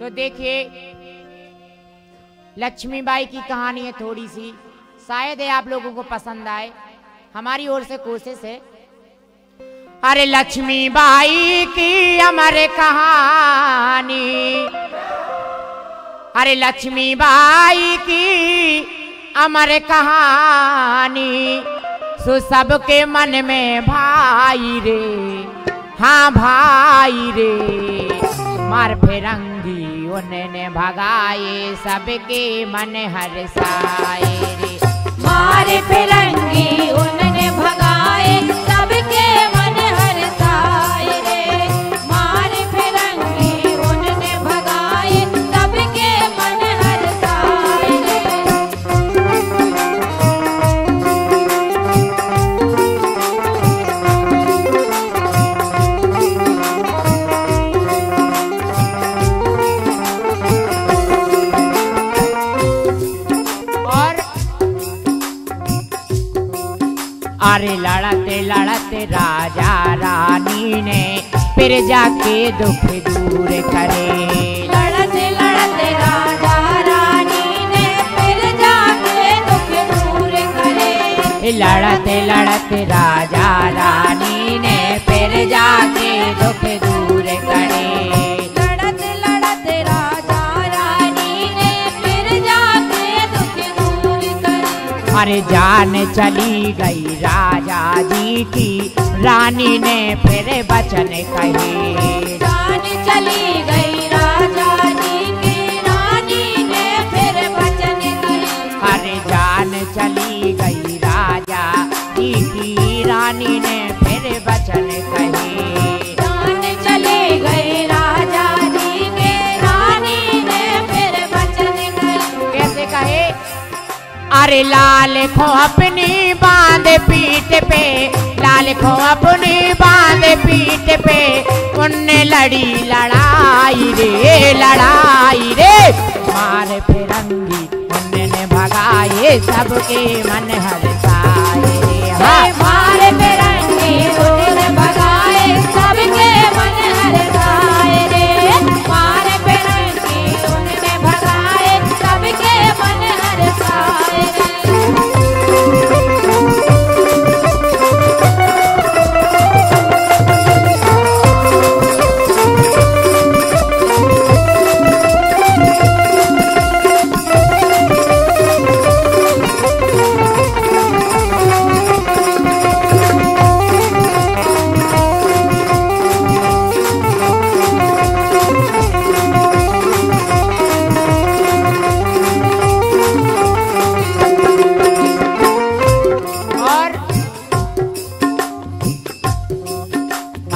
तो देखिए, लक्ष्मीबाई की कहानी है थोड़ी सी शायद है आप लोगों को पसंद आए। हमारी ओर से कोशिश है। अरे लक्ष्मी बाई की अमर कहानी। अरे लक्ष्मी बाई की अमर कहानी। सो सबके मन में भाई रे। हाँ भाई रे। मार फिरंगी। उन्हें भगाए सबके मन हरसाए रे। मारे फिरंगी उनने अरे लड़ते लड़ते राजा रानी ने फिर जाके दुख दूर करे। लड़ते लड़ते राजा रानी ने फिर जाके दुख दूर करे। लड़ते लड़ते राजा रानी ने फिर जाके दुख दूर करे। अरे जान चली गई राजा जी की। रानी ने फिर बचन कहे। जान चली गई राजा जी की। रानी ने फिर वचन कहे। अरे जान चली गई अरे लाल खो अपनी बाँध पीठ पे, लाल खो अपनी बाँध पीठ पे उनने लड़ी लड़ाई रे लड़ाई रे। मार फिरंगी उनने भगाए सबके मन हरसाए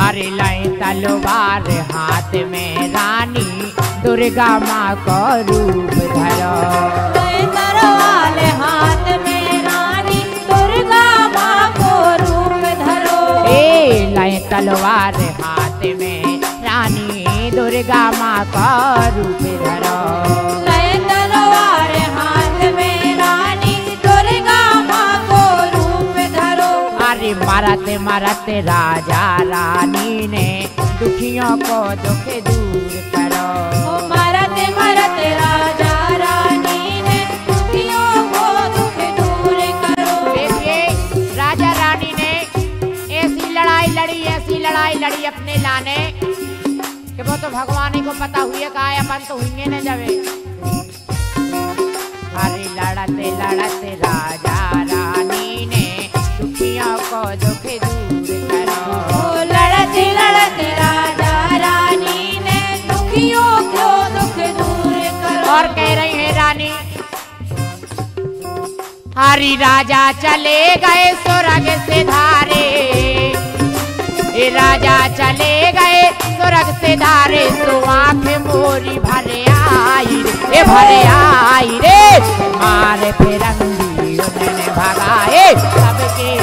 अरे लाए तलवार हाथ में रानी दुर्गा माँ को रूप धरो। तरवाल हाथ में रानी दुर्गा माँ को रूप धरो। ए तलवार हाथ में रानी दुर्गा माँ का रूप धरो। तलवार अरे मरत मरत राजा रानी ने दुखियों को दुख दूर करो। मरत मरत राजा रानी ने दुखियों को दुख दूर करो। देखिए राजा रानी ने ऐसी लड़ाई लड़ी ऐसी लड़ाई लड़ी अपने लाने कि वो तो भगवान ही को पता हुई है कहा अपन तो हुएँगे न जावे। अरे लड़ते लड़ते राजा को दुख दूर करो। ओ लड़त लड़त राजा रानी ने दुखियों को दुख दूर करो। और कह रही है रानी हरी राजा चले गए स्वर्ग से धारे। ए राजा चले गए स्वर्ग से धारे तो आँख मोरी भरे आई रे भरे आई रे। मारे फिरंगी उन्होंने भगाए सबके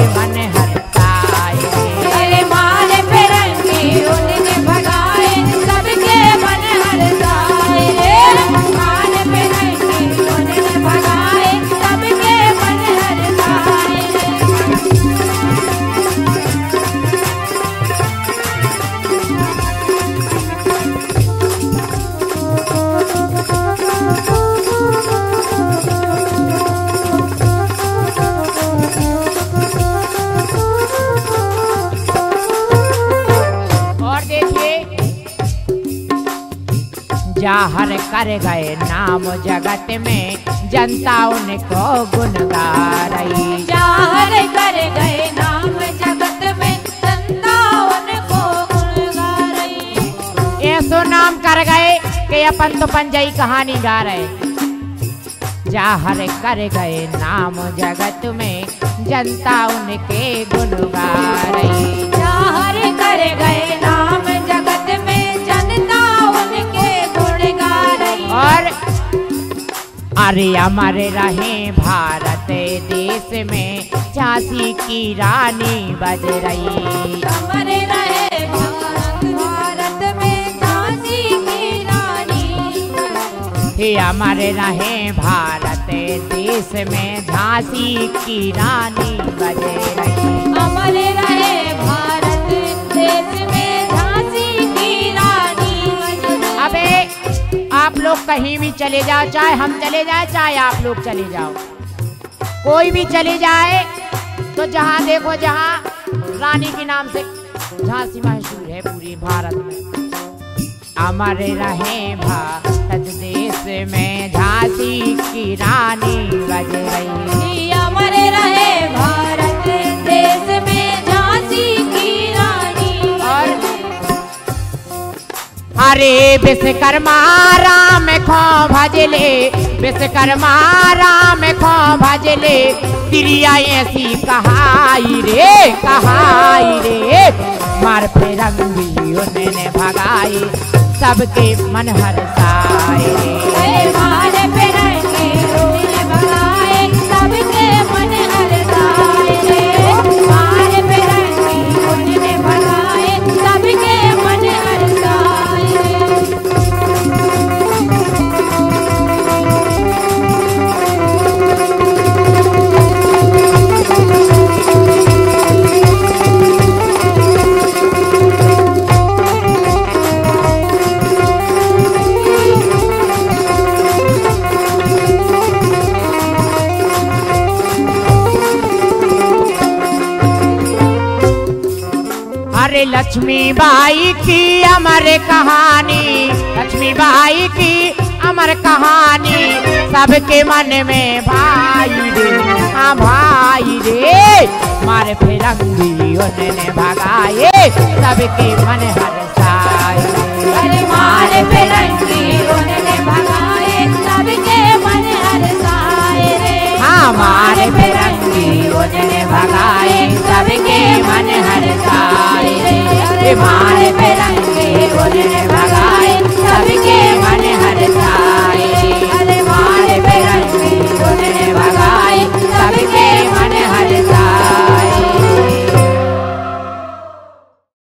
कर गए नाम जगत में। जनता उनको गुन गा रही जाहर कर गए नाम जगत में। जनता उनको गुण गा रही ऐसो नाम कर गए कि अपन तो पंजई कहानी गा रहे जाहर कर गए नाम जगत में। जनता उनके गुन गा रही जाहर कर गए नाम और अरे अमर रहे भारत देश में झांसी की रानी बज रही। अमर रहे भारत भारत में झांसी की रानी हे अमर रहे भारत देश में झांसी की रानी बज रही। लोग कहीं भी चले जाओ, चाहे हम चले जाए, चाहे आप लोग चले जाओ। कोई भी चले जाए तो जहाँ देखो जहाँ रानी के नाम से झांसी मशहूर है पूरे भारत में। अमर रहे भारत देश में झांसी की रानी बज रही अरे विश्वकर्मा राम खो भजले विश्वकर्मा राम खो भजले तिरिया ऐसी कहाई रे कहाई रे। मार फिरंगी उन्होंने भगाई, सबके मन हरसाए अरे अरे लक्ष्मी बाई की अमर कहानी लक्ष्मी बाई की अमर कहानी सबके मन में भाई रे हाँ भाई रे। मारे फिरंगी उन्होंने भगाए सबके मन हरसाए अरे मारे फिरंगी उन्हें भगाए सबके मन हरसाए रे। हाँ मारे फिरंगी उन्होंने भगाए सबके मन हरसाए भाड़ पे रंगे उनने